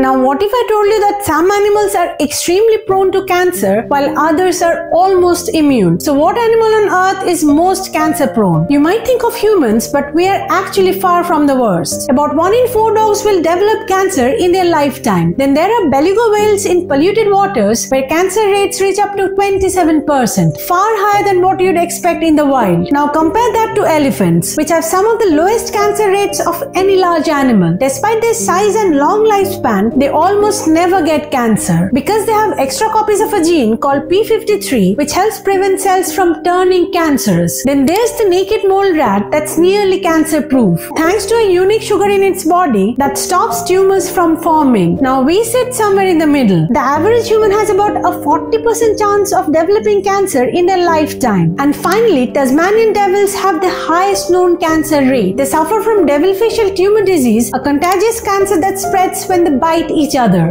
Now, what if I told you that some animals are extremely prone to cancer while others are almost immune? So, what animal on earth is most cancer prone? You might think of humans, but we are actually far from the worst. About 1 in 4 dogs will develop cancer in their lifetime. Then there are beluga whales in polluted waters where cancer rates reach up to 27%, far higher than what you'd expect in the wild. Now, compare that to elephants, which have some of the lowest cancer rates of any large animal. Despite their size and long lifespan, they almost never get cancer because they have extra copies of a gene called P53 which helps prevent cells from turning cancerous. Then there's the naked mole rat that's nearly cancer proof thanks to a unique sugar in its body that stops tumors from forming. Now we sit somewhere in the middle. The average human has about a 40% chance of developing cancer in their lifetime. And finally, Tasmanian devils have the highest known cancer rate. They suffer from devil facial tumor disease, a contagious cancer that spreads when the bite each other.